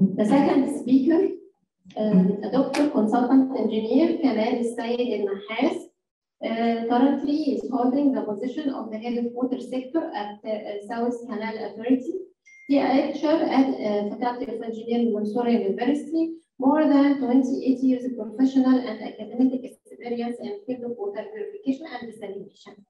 The second speaker, um, a doctor, consultant engineer, Kamal Sayed Al-Nahas, uh, currently is holding the position of the head of water sector at the uh, South Canal Authority. He lectured at uh, Faculty of Engineering, Mansoura University, more than 28 years of professional and academic experience in field of water purification and desalination.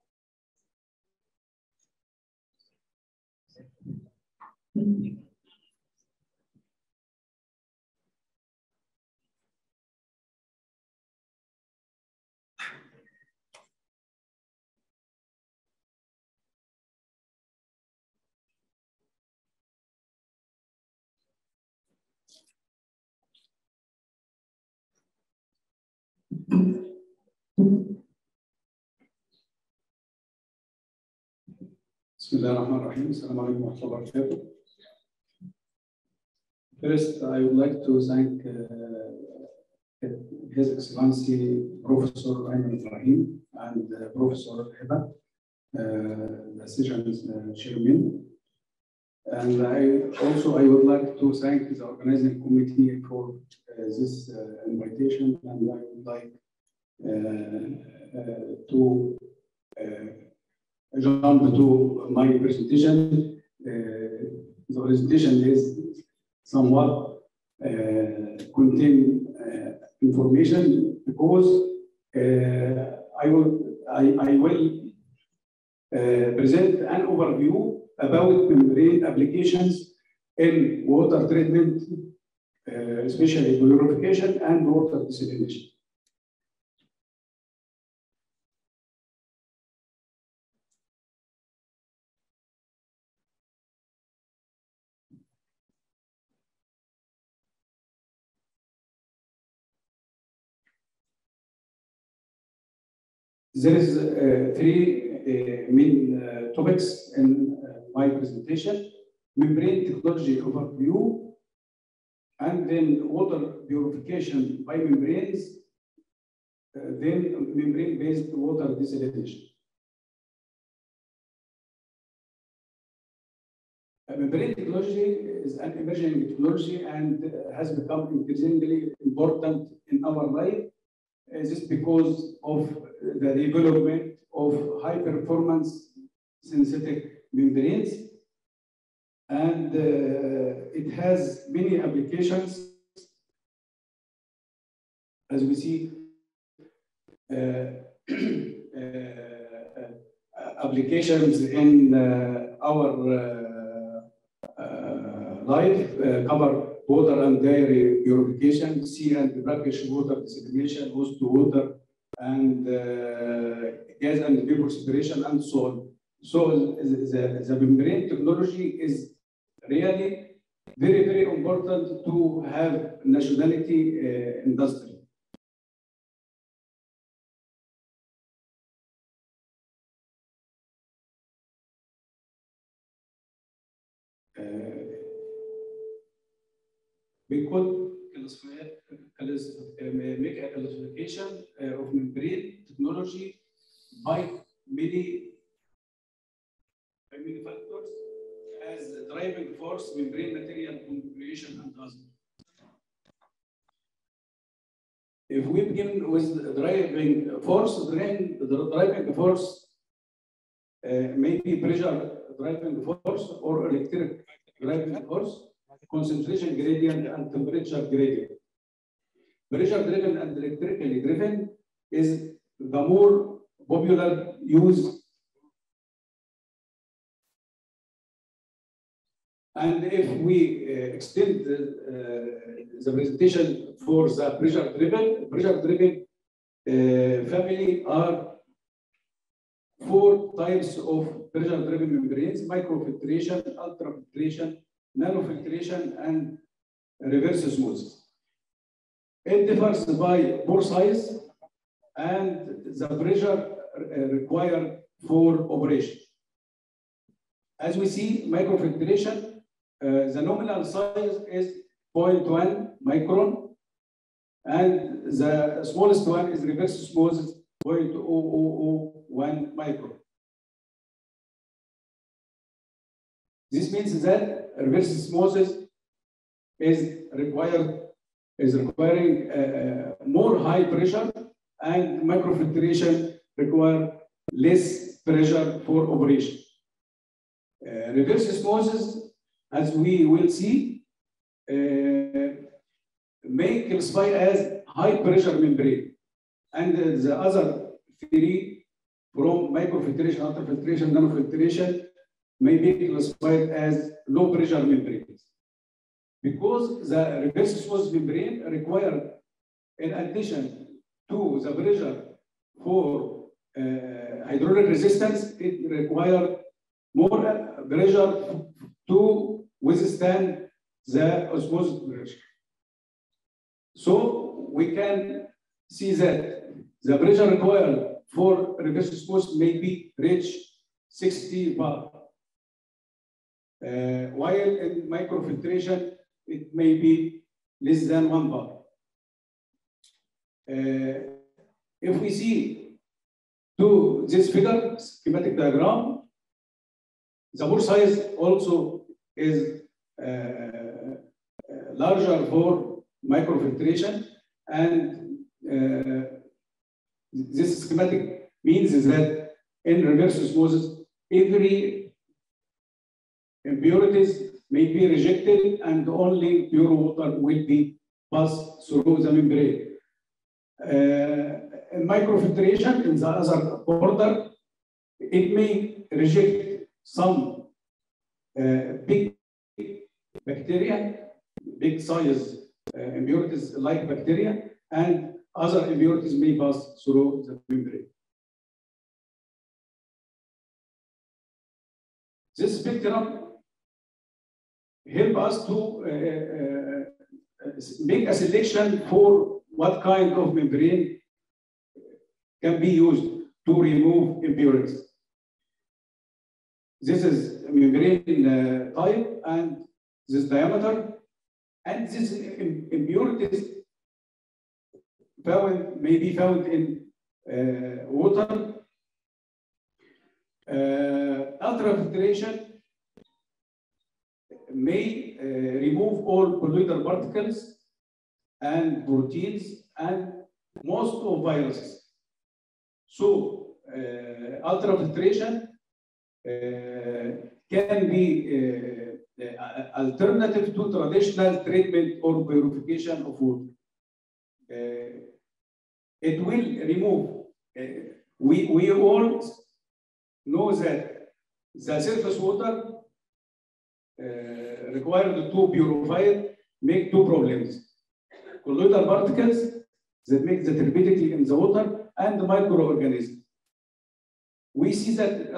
بسم الله الرحمن الرحيم السلام عليكم ورحمة الله وبركاته. First, I would like to thank uh, His Excellency Professor Ayman Ibrahim and uh, Professor Heba, uh, the session's uh, chairman. And I also I would like to thank the organizing committee for uh, this uh, invitation, and I would like uh, uh, to uh, jump to my presentation. Uh, the presentation is somewhat uh, contain uh, information because uh, I will I, I will uh, present an overview about membrane applications in water treatment, uh, especially purification and water desalination. There is uh, three uh, main uh, topics in uh, my presentation. Membrane technology overview, and then water purification by membranes, uh, then membrane-based water desalination. Membrane technology is an emerging technology and uh, has become increasingly important in our life uh, this because of the development of high performance synthetic membranes. And uh, it has many applications. As we see, uh, uh, applications in our life cover water and dairy purification, sea and brackish water desalination, wastewater, and uh, gas and vapor separation, and so on. So the, the, the membrane technology is really very, very important to have nationality uh, industry. Uh, we could make a classification uh, of membrane technology by many, by many driving force, membrane material configuration, and others. If we begin with driving force, then the driving force uh, may be pressure driving force or electric driving force concentration gradient and temperature gradient. Pressure driven and electrically driven is the more popular use. And if we uh, extend the, uh, the presentation for the pressure driven, pressure driven uh, family are four types of pressure driven membranes, microfiltration, ultrafiltration, nanofiltration, and reverse osmosis. It differs by pore size and the pressure uh, required for operation. As we see, microfiltration, the nominal size is 0.1 micron, and the smallest one is reverse osmosis, 0.0001 micron. This means that reverse osmosis is required is requiring uh, more high pressure and microfiltration require less pressure for operation. Uh, reverse osmosis, as we will see, uh, may classify as high pressure membrane. And the other three from microfiltration, ultrafiltration, nanofiltration may be classified as low pressure membranes. Because the reverse osmosis membrane require, in addition to the pressure for uh, hydraulic resistance, it require more pressure to withstand the osmosis pressure. So we can see that the pressure required for reverse osmosis may be reach 60 bar. Uh, while in microfiltration, it may be less than one bar. Uh, if we see to this figure, schematic diagram, the pore size also is uh, uh, larger for microfiltration and uh, this schematic means is that in reverse osmosis, every impurities may be rejected and only pure water will be passed through the membrane. Uh, microfiltration in the other border, it may reject some big bacteria, big size uh, impurities like bacteria, and other impurities may pass through the membrane. This spectrum help us to uh, uh, make a selection for what kind of membrane can be used to remove impurities. This is membrane uh, type and this diameter, and this impurities found may be found in uh, water. Uh, ultrafiltration may uh, remove all colloidal particles and proteins and most of viruses. So uh, ultrafiltration uh, can be uh, alternative to traditional treatment or purification of water. Uh, it will remove, uh, we, we all know that the surface water uh, required to purify it make two problems. Colloidal particles that make the turbidity in the water and the microorganisms. We see that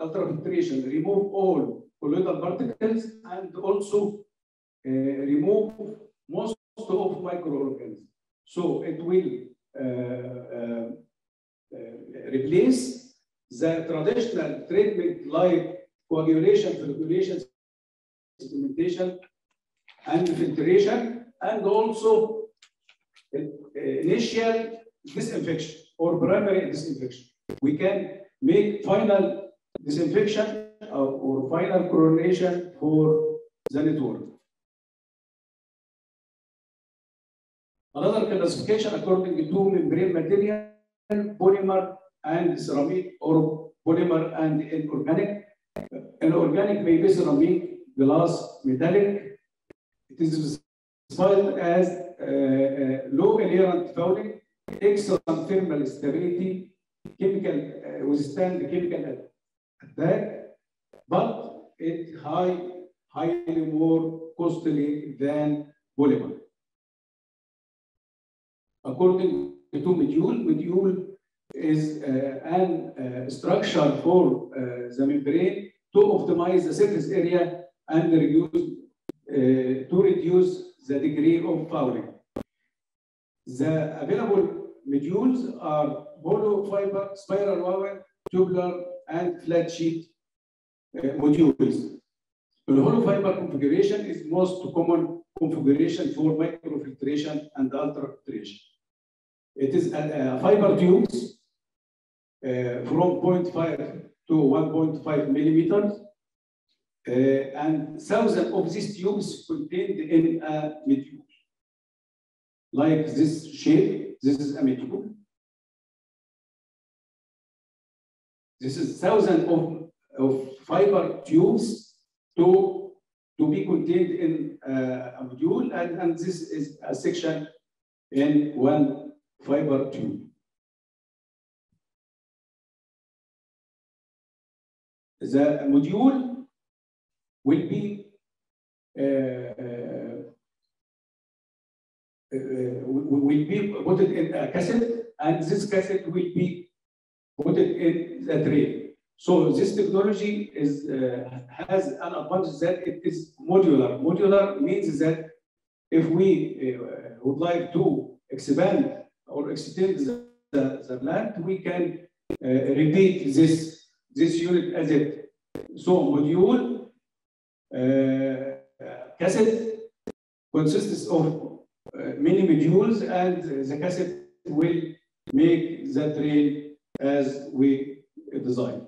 ultrafiltration remove all colloidal particles and also uh, remove most of microorganisms. So it will uh, uh, replace the traditional treatment like coagulation, filtration, sedimentation, and filtration, and also initial disinfection or primary disinfection. We can make final disinfection or final chlorination for the network. Another classification according to membrane material, polymer and ceramic or polymer and inorganic. Inorganic may be ceramic, glass, metallic. It is specified as uh, uh, low inherent fouling, excellent thermal stability, chemical uh, withstand chemical attack, but it high, highly more costly than polymer. According to module, module is uh, an uh, structure for uh, the membrane to optimize the surface area and reduce to reduce the degree of fouling. The available modules are hollow fiber, spiral wound, tubular, and flat sheet uh, modules. The hollow fiber configuration is most common configuration for microfiltration and ultrafiltration. It is a, a fiber tubes uh, from 0.5 to 1.5 millimeters uh, and thousands of these tubes contained in a module. Like this shape, this is a module. This is thousands of, of fiber tubes to, to be contained in uh, a module, and, and this is a section in one fiber tube. The module will be uh, uh, uh, will be put in a cassette, and this cassette will be put in the tray. So this technology is uh, has an advantage that it is modular. Modular means that if we uh, would like to expand or extend the, the, the plant, we can uh, repeat this this unit as it. So module uh, cassette consists of uh, many modules, and the cassette will make the train as we design.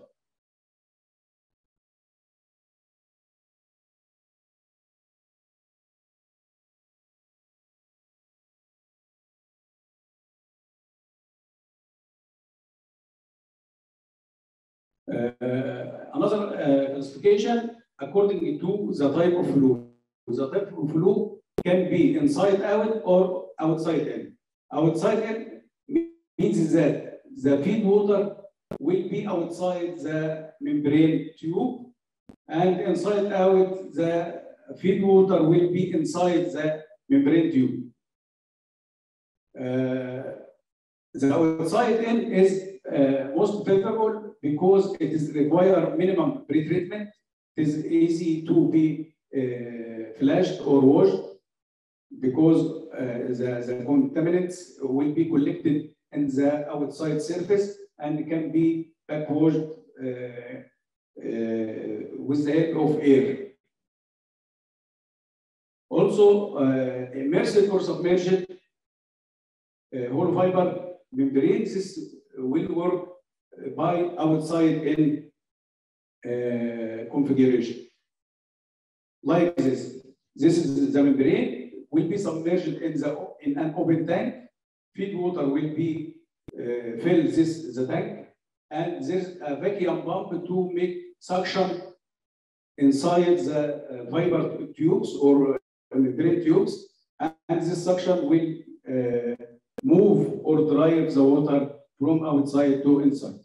Uh, another uh, classification according to the type of flow. The type of flow can be inside out or outside in. Outside in means that the feed water will be outside the membrane tube, and inside out the feed water will be inside the membrane tube. Uh, the outside in is uh, most favorable because it is require minimum pre-treatment. It is easy to be uh, flashed or washed because uh, the, the contaminants will be collected in the outside surface and can be back washed uh, uh, with the help of air. Also, uh, immersed or submerged uh, hollow fiber membranes this will work by outside in uh, configuration. Like this. This is the membrane will be submerged in the in an open tank. Feed water will be uh, fill this the tank, and there's a vacuum pump to make suction inside the uh, fiber tubes or uh, tubes, and this suction will uh, move or drive the water from outside to inside.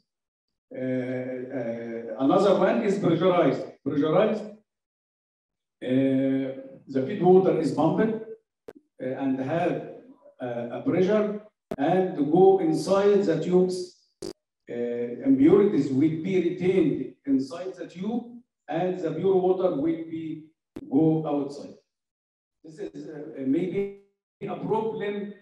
Uh, uh, another one is pressurized. Pressurized, uh, the feed water is pumped and have Uh, a pressure and to go inside the tubes. Uh, impurities will be retained inside the tube and the pure water will be go outside. This is uh, maybe a problem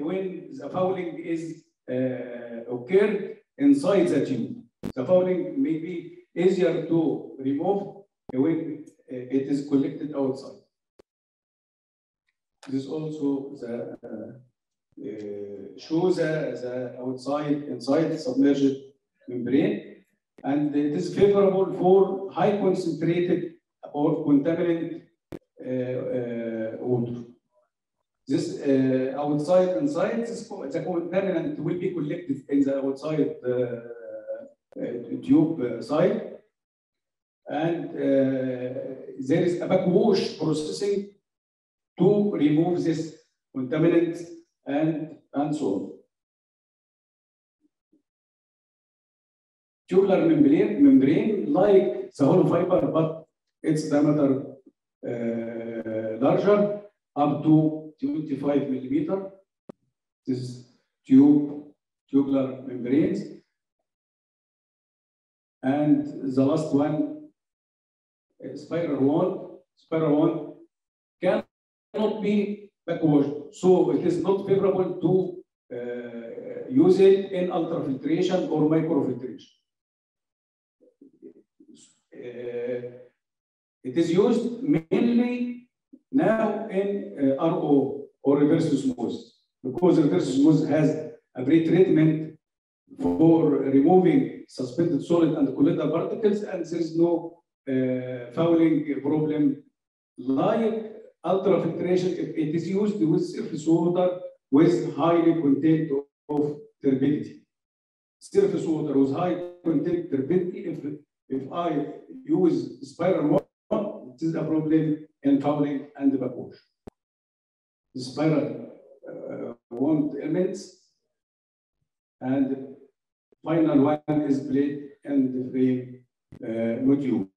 when the fouling is uh, occurred inside the tube. The fouling may be easier to remove when it is collected outside. This also the, uh, uh, shows the, the outside, inside submerged membrane, and it is favorable for high concentrated or contaminated water. This uh, outside inside, this, the contaminant will be collected in the outside uh, uh, tube side. And there is a backwash processing to remove this contaminant and, and so on. Tubular membrane, membrane like the hollow fiber, but its diameter uh, larger up to 25 millimeter. This is tube, tubular membranes. And the last one, uh, spiral one, spiral one cannot be backwashed. So it is not favorable to uh, use it in ultrafiltration or microfiltration. Uh, it is used mainly now in uh, RO or reverse osmosis because reverse osmosis has a pre-treatment for removing suspended solid and colloidal particles and there is no uh, fouling problem like ultrafiltration if it is used with surface water with highly content of turbidity. Surface water with high content turbidity, if, if I use spiral one, it is a problem in fouling and backwash. The spiral uh, want elements and final one is plate and the frame uh, module.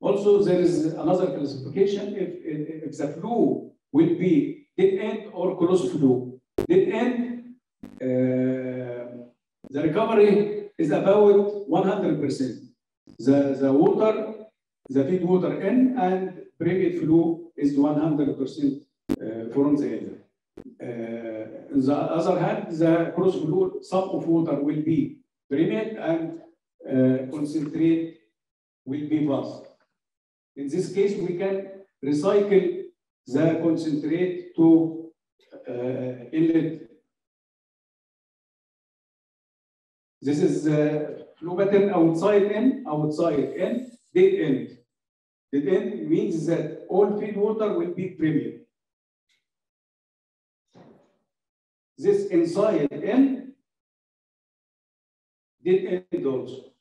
Also, there is another classification if, if, if the flow will be dead end or cross flow. Dead end, uh, the recovery is about 100%. The, the water, the feed water in and previous flow is 100% uh, from the area. Uh, on the other hand, the cross flow, some of water will be premium and uh, concentrate will be vast. In this case, we can recycle the concentrate to uh, inlet. This is flow pattern outside in, outside in, dead end. Dead end means that all feed water will be premium. This inside in, dead end also.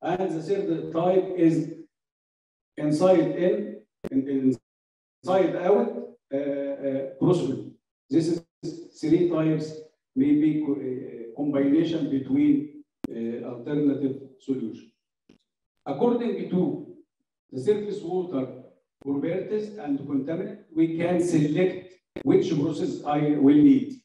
And the third type is inside in, in inside out, uh, uh. This is three types, maybe uh, combination between uh, alternative solution. According to the surface water properties and contaminant, we can select which process I will need.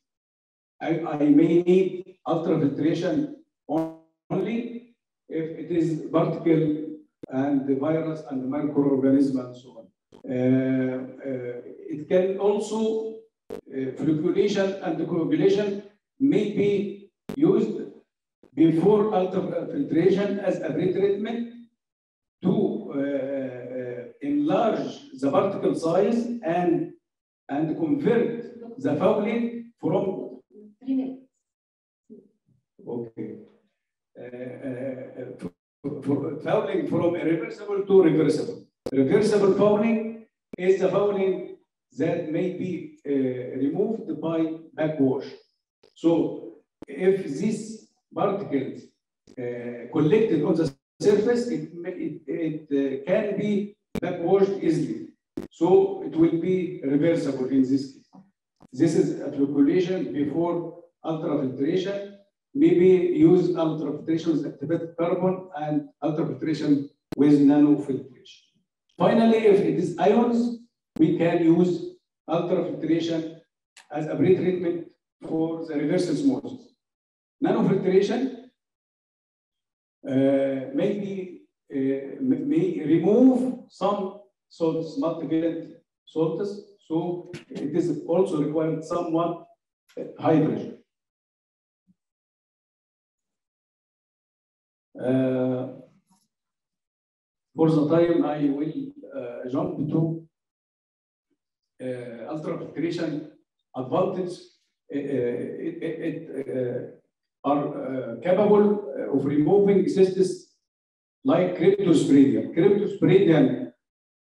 I, I may need ultrafiltration only if it is particle and the virus and the microorganism and so on. Uh, uh, it can also, uh, flocculation and coagulation may be used before ultrafiltration as a pre-treatment to enlarge the particle size and, and convert the fouling from. Okay. Uh, uh, fouling from irreversible to reversible. Reversible fouling is the fouling that may be uh, removed by backwash. So if these particles uh, collected on the surface, it, it, it uh, can be backwashed easily. So it will be reversible in this case. This is a flocculation before ultrafiltration maybe use ultrafiltration with carbon and ultrafiltration with nanofiltration. Finally, if it is ions, we can use ultrafiltration as a pre-treatment for the reverse osmosis. Nanofiltration uh, may, be, uh, may remove some salts, multivalent salts, so it is also required somewhat high pressure. Uh, for the time, I will uh, jump to uh, ultrafiltration advantage. Uh, uh, it, it are capable of removing cysts like cryptosporidium. Cryptosporidium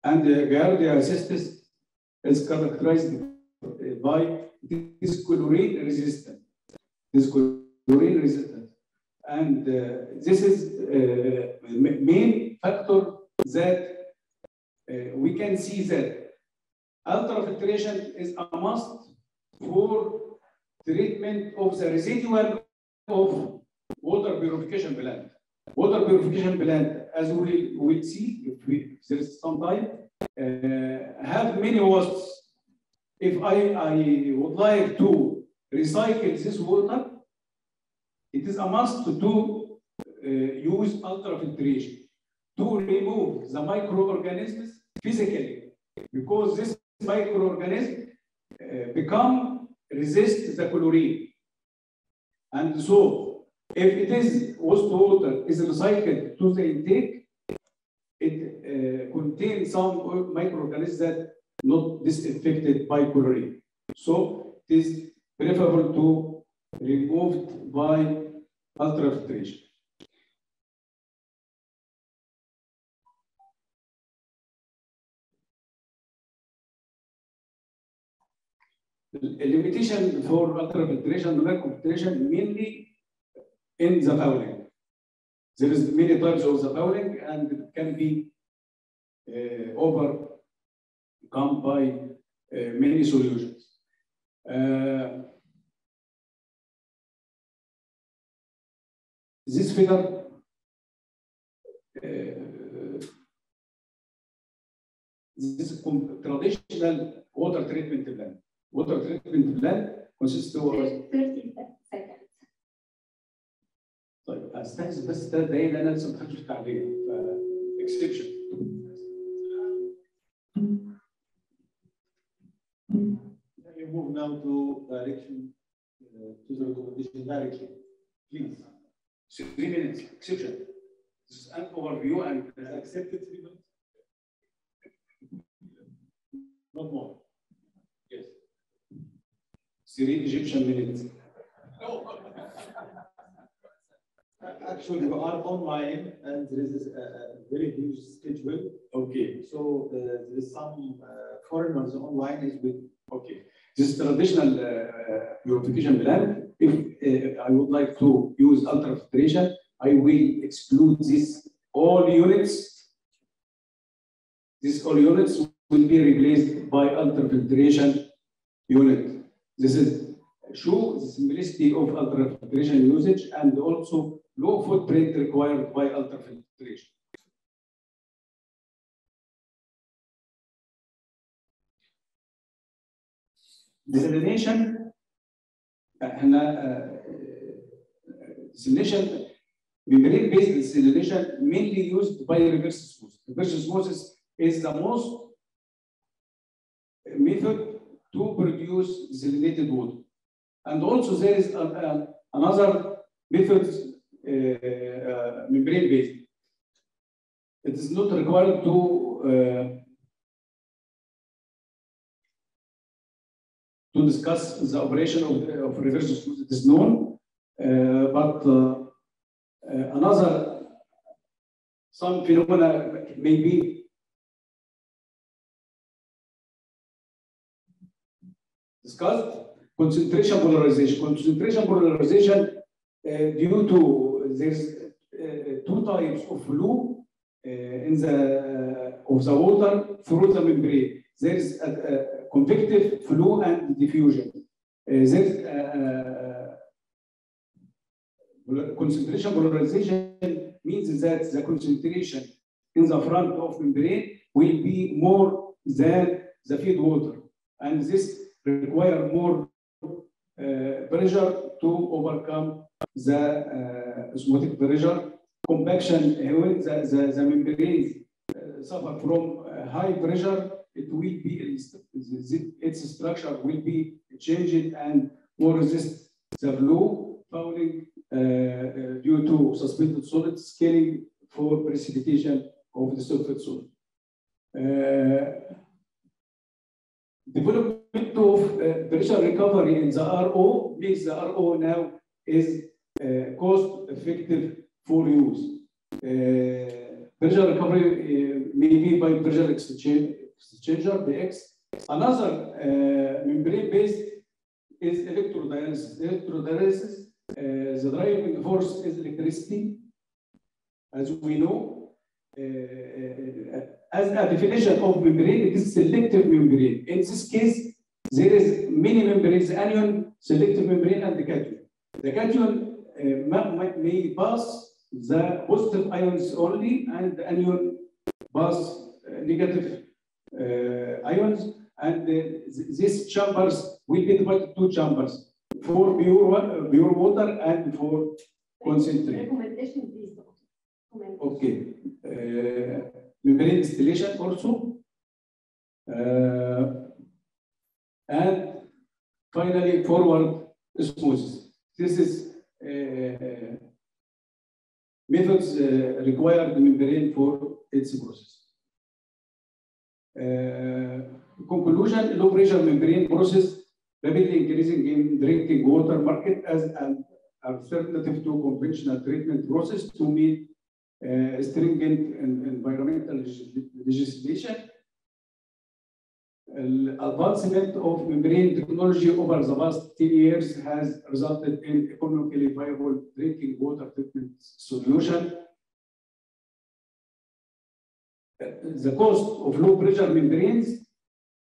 and Giardia cysts is characterized by this chlorine resistant. This chlorine resistant. And uh, this is uh, main factor that uh, we can see that ultrafiltration is a must for treatment of the residual of water purification plant. Water purification plant, as we will see if, we, if there is some time, uh, have many wasps. If I, I would like to recycle this water, it is a must to uh, use ultrafiltration to remove the microorganisms physically because this microorganism uh, become resist the chlorine. And so if it is wastewater is recycled to the intake, it uh, contains some microorganisms that not disaffected by chlorine. So it is preferable to removed by ultrafiltration. The limitation for ultrafiltration, non-competition mainly in the fouling. There is many types of the fouling and it can be uh, overcome by uh, many solutions. Uh, this figure uh, this is traditional water treatment plan. Water treatment plan consists of 30 seconds. طيب استاذن بس دقايق لأن أنا لسه ما خدتش التعليق اكسبشن You move now to direction, uh, to the recommendation directly, please. Three minutes exception. This is an overview and uh, Accepted three minutes? Not more. yes. Three Egyptian minutes. No. Actually, we are online and there is a, very huge schedule. Okay, So uh, there is some uh, foreigners online is with okay. This is traditional uh, uh, purification plan, if uh, I would like to use ultrafiltration, I will exclude this all units. These all units will be replaced by ultrafiltration unit. This is show the simplicity of ultrafiltration usage and also low footprint required by ultrafiltration. Desalination احنا desalination membrane based desalination mainly used by reverse osmosis. Reverse osmosis is the most method to produce desalinated water. And also there is a, a- another method uh, uh, membrane based. It is not required to uh, to discuss the operation of, of reverse osmosis. Is known, uh, but uh, uh, another some phenomena may be discussed. Concentration polarization. Concentration polarization uh, due to there's uh, two types of flow uh, in the of the water through the membrane. There is a, a convective flow and diffusion. Uh, there is uh, uh, concentration polarization means that the concentration in the front of membrane will be more than the feed water, and this require more uh, pressure to overcome the uh, osmotic pressure. Compaction, uh, when the, the, the uh, suffer from high pressure, it will be, its structure will be changed and more resist the flow fouling uh, uh, due to suspended solid scaling for precipitation of the sulfate solid. Uh, development of uh, pressure recovery in the RO makes the RO now is uh, cost effective for use. Uh, pressure recovery uh, may be by pressure exchange, exchanger, PX. Another uh, membrane-based is electrodialysis. Electrodialysis, uh, the driving force is electricity, as we know. Uh, uh, as a definition of membrane, it is selective membrane. In this case, there is many membranes, anion, selective membrane, and the cation. The cation uh, ma- ma- may pass the positive ions only, and the anion pass uh, negative uh, ions. And uh, these chambers will be divided two chambers for pure, pure water and for concentrate. Recommendation, please, doctor. Recommendation. Okay. Uh, membrane distillation also. Uh, and finally, forward osmosis. This is uh, methods uh, required membrane for its process. Uh, conclusion, low pressure membrane process rapidly increasing in drinking water market as an alternative to conventional treatment process to meet uh, stringent environmental legis- legislation. advancement of membrane technology over the past 10 years has resulted in economically viable drinking water treatment solution. The cost of low pressure membranes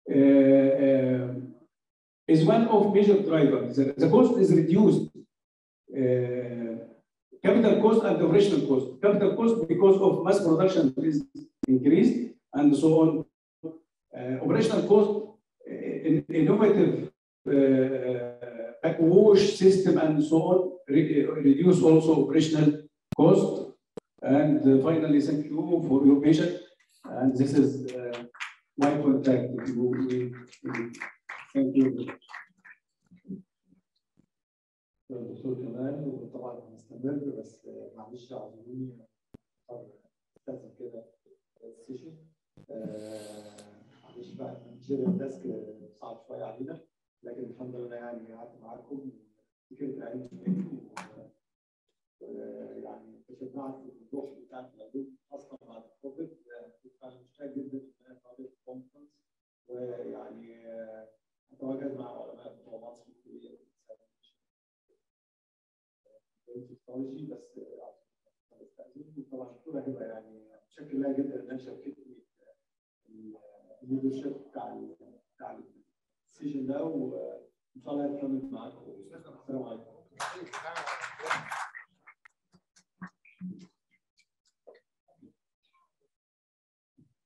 uh, uh, is one of major drivers. The, the cost is reduced. Uh, capital cost and operational cost. Capital cost because of mass production is increased and so on. Operational cost, in, innovative uh, backwash system and so on, re reduce also operational cost. And uh, finally, thank you for your patience. And this is uh, my contact. If you, we- thank you. دكتور كمال وطبعا هنستمر بس معلش اعذروني استاذن كده السيشن معلش بقى شير الديسك صعب شوية علينا لكن الحمد لله يعني قعدت معاكم فكره علم يعني في الروح بتاعت العلوم أصلا بعد الكوفيد مشتاق جدا ان أنا اتواجد في كونفرنس ويعني اتواجد مع علماء بتوع مصر تكنولوجي بس طبعا الدكتوره هبه يعني متشكر لها جدا انها شاركتني الليدرشيب بتاع بتاع السيشن ده وان شاء الله هنكمل معاكم السلام عليكم